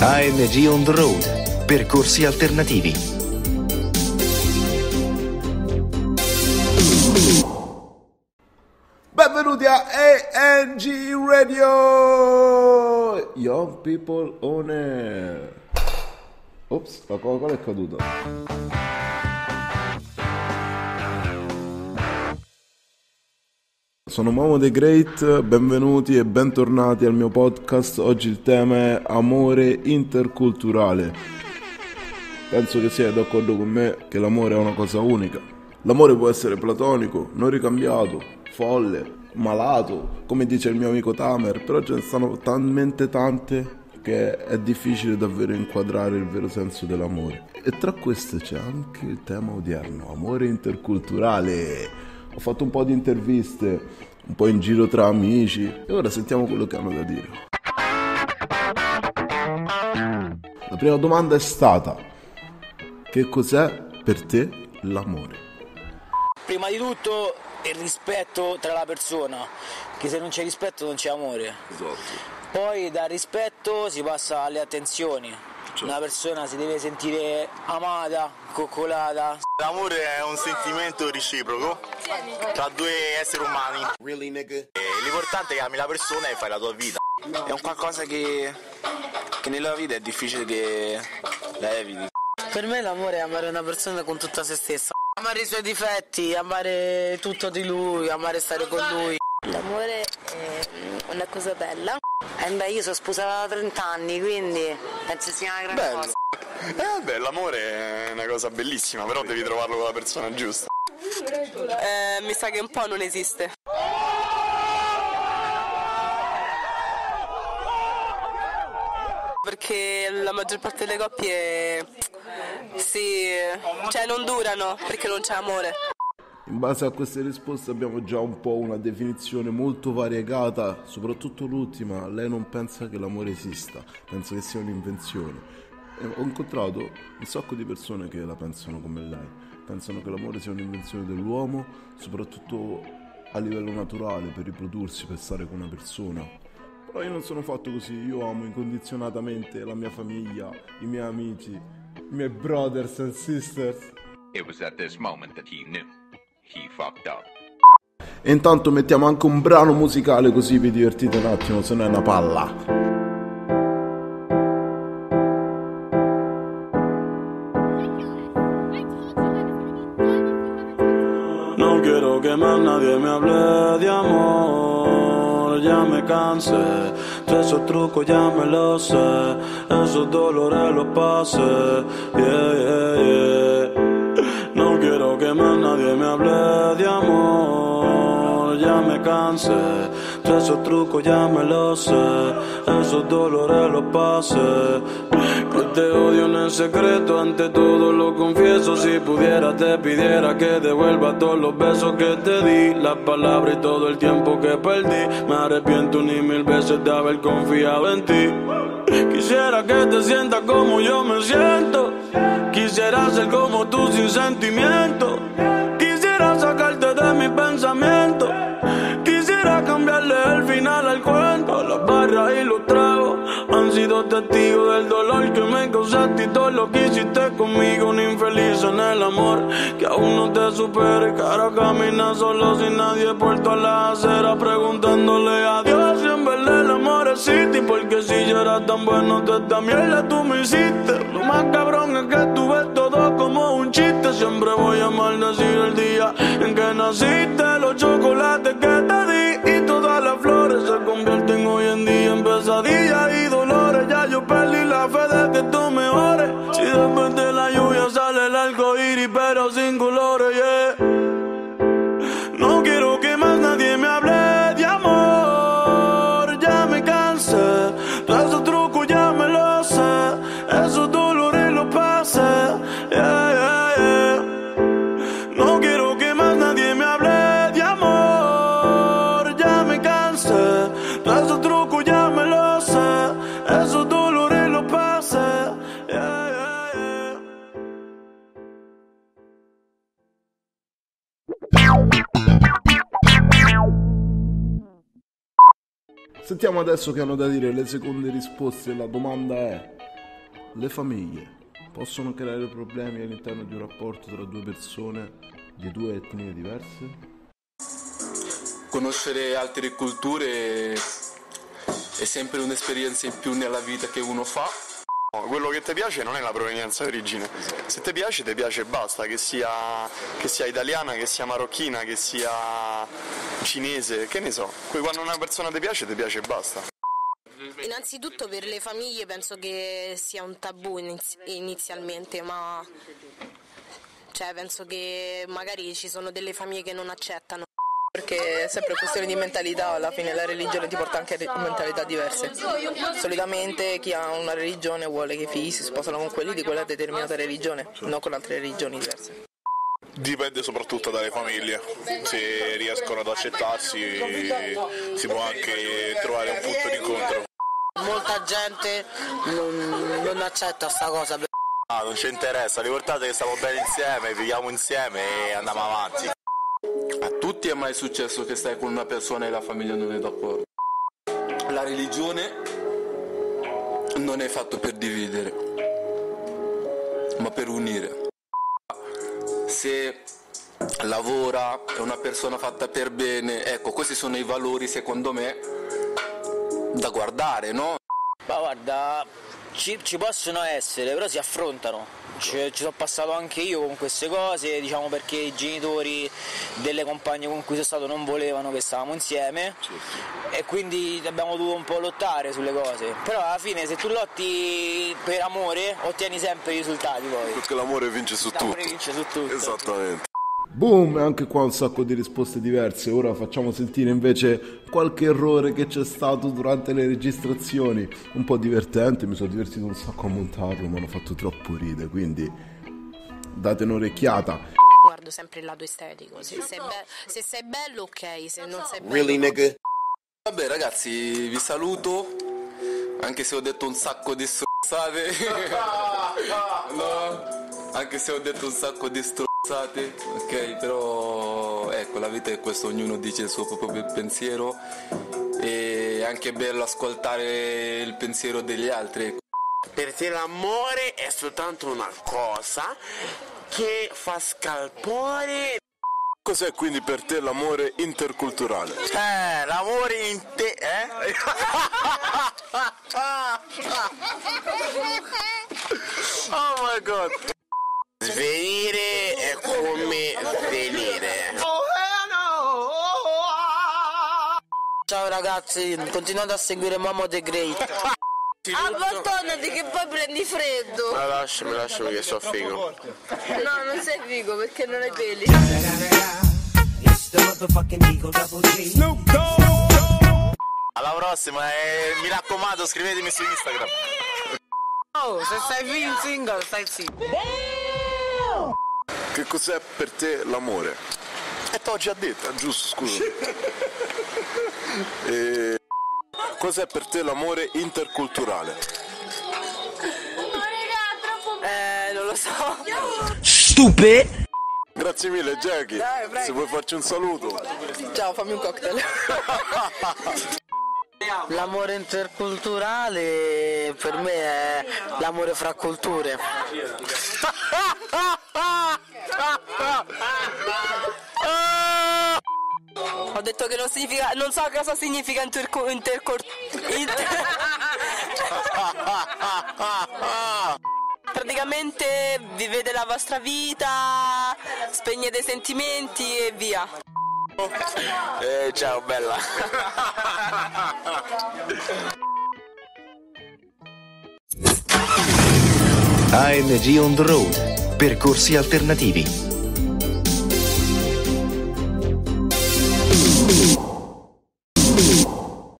ANG on the road. Percorsi alternativi. Benvenuti a ANG Radio Young People On Air Ops, la Coca-Cola è caduta Sono Momo The Great, benvenuti e bentornati al mio podcast. Oggi il tema è amore interculturale. Penso che siete d'accordo con me che l'amore è una cosa unica. L'amore può essere platonico, non ricambiato, folle, malato, come dice il mio amico Tamer, però ce ne stanno talmente tante che è difficile davvero inquadrare il vero senso dell'amore. E tra queste c'è anche il tema odierno, amore interculturale. Ho fatto un po' di interviste, un po' in giro tra amici e ora sentiamo quello che hanno da dire. La prima domanda è stata, che cos'è per te l'amore? Prima di tutto il rispetto tra la persona, che se non c'è rispetto non c'è amore. Esatto. Poi dal rispetto si passa alle attenzioni. Una persona si deve sentire amata, coccolata. L'amore è un sentimento reciproco tra due esseri umani. Really nigga? E l'importante è che ami la persona e fai la tua vita. È un qualcosa che, che nella vita è difficile che la eviti. Per me l'amore è amare una persona con tutta se stessa. Amare i suoi difetti, amare tutto di lui, amare stare con lui. L'amore è una cosa bella. Eh beh, io sono sposata da 30 anni, quindi penso sia una gran Bello. cosa. Eh vabbè, l'amore è una cosa bellissima, però devi trovarlo con la persona giusta. Eh, mi sa che un po' non esiste. Perché la maggior parte delle coppie sì, cioè non durano perché non c'è amore. In base a queste risposte abbiamo già un po' una definizione molto variegata, soprattutto l'ultima, lei non pensa che l'amore esista, pensa che sia un'invenzione. E ho incontrato un sacco di persone che la pensano come lei, pensano che l'amore sia un'invenzione dell'uomo, soprattutto a livello naturale, per riprodursi, per stare con una persona. Però io non sono fatto così, io amo incondizionatamente la mia famiglia, i miei amici, i miei brothers and sisters. It was at this moment that he knew. He fucked up. E intanto mettiamo anche un brano musicale così vi divertite un attimo, se no è una palla. No quiero que más nadie me hable de amor, ya me cansé. De esos trucos ya me los sé, esos dolores los pasé. Yeah, yeah, yeah. Que más nadie me hable de amor, ya me cansé. Esos trucos ya me los sé, esos dolores los pasé. Que te odio en el secreto, ante todo lo confieso. Si pudiera, te pidiera que devuelva todos los besos que te di, las palabras y todo el tiempo que perdí. Me arrepiento ni mil veces de haber confiado en ti. Quisiera que te sientas como yo me siento. Quisiera ser como tú sin sentimiento. Quisiera sacarte de mi pensamiento. Quisiera cambiarle el final al cuento. Las barras y los tragos han sido testigos del dolor que me causaste y todo lo que hiciste conmigo. Un infeliz en el amor que aún no te supere. Cara camina solo sin nadie por todas las aceras preguntándole a Dios existe. Porque si yo era tan bueno, toda esta mierda tú me hiciste. Lo más cabrón es que tú ves todo como un chiste. Siempre voy a maldecir el día en que naciste. Los Sentiamo adesso che hanno da dire le seconde risposte. La domanda è: le famiglie possono creare problemi all'interno di un rapporto tra due persone di due etnie diverse? Conoscere altre culture è sempre un'esperienza in più nella vita che uno fa. Quello che ti piace non è la provenienza d'origine. Se ti piace, ti piace e basta, che sia, che sia italiana, che sia marocchina, che sia cinese, che ne so. Quando una persona ti piace, ti piace e basta. Innanzitutto per le famiglie penso che sia un tabù iniz- inizialmente, ma cioè, penso che magari ci sono delle famiglie che non accettano. Perché è sempre questione di mentalità, alla fine la religione ti porta anche a mentalità diverse. Solitamente chi ha una religione vuole che i figli si sposano con quelli di quella determinata religione, non con altre religioni diverse. Dipende soprattutto dalle famiglie, se riescono ad accettarsi si può anche trovare un punto d'incontro. Molta gente non, non accetta sta cosa. Ah, non ci interessa, l'importante è che stiamo bene insieme, viviamo insieme e andiamo avanti. A tutti è mai successo che stai con una persona e la famiglia non è d'accordo. La religione non è fatto per dividere, ma per unire. Se lavora, è una persona fatta per bene, ecco, questi sono i valori secondo me da guardare, no? Ma guarda, ci, ci possono essere, però si affrontano. Ci, ci sono passato anche io con queste cose, diciamo perché i genitori delle compagne con cui sono stato non volevano che stavamo insieme e quindi abbiamo dovuto un po' lottare sulle cose. Però alla fine se tu lotti per amore ottieni sempre i risultati poi. Perché l'amore vince su L'amore tutto. vince su tutto. Esattamente. Boom, anche qua un sacco di risposte diverse. Ora facciamo sentire invece qualche errore che c'è stato durante le registrazioni. Un po' divertente, mi sono divertito un sacco a montarlo, mi hanno fatto troppo ridere, quindi date un'orecchiata. Guardo sempre il lato estetico, se sei, be- se sei bello ok, se non sei bello... Really, nigga? Vabbè ragazzi, vi saluto, anche se ho detto un sacco di strozzate. no, anche se ho detto un sacco di strozzate, ok? Però ecco, la vita è questo, ognuno dice il suo proprio pensiero e è anche bello ascoltare il pensiero degli altri. ecco. Per te l'amore è soltanto una cosa che fa scalpore. Cos'è quindi per te l'amore interculturale? Eh, l'amore in te, eh? Oh my god. Ragazzi, continuate a seguire Momo The Great. Abbandonati che poi prendi freddo. Ma lasciami, lasciami che so figo. No, non sei figo perché non hai peli. Alla prossima e mi raccomando scrivetemi su Instagram. Oh, se sei single, stai zitto. Che cos'è per te l'amore? E t'ho già detto. Giusto, scusa. E cos'è per te l'amore interculturale? Eh, non lo so. Stupe! Grazie mille Jackie, Dai, se vuoi farci un saluto. Ciao, fammi un cocktail. L'amore interculturale per me è l'amore fra culture. Ho detto che non significa. Non so cosa significa interco. intercor- inter- Praticamente vivete la vostra vita, spegnete i sentimenti e via. Eh, ciao bella. ANG on the road. Percorsi alternativi.